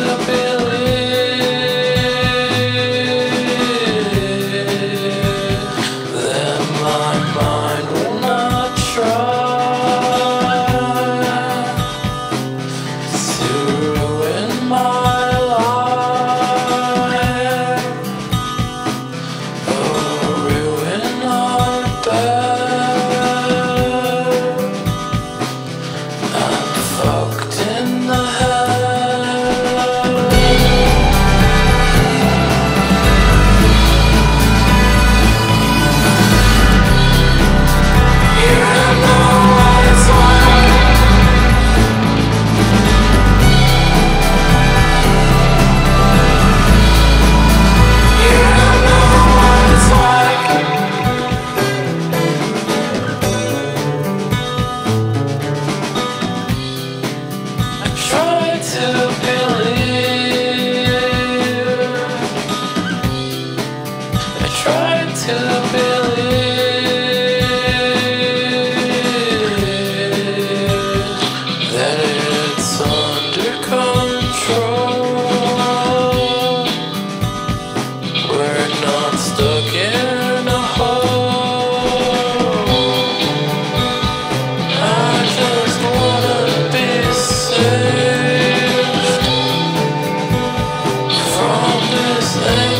love it. Show Christmas.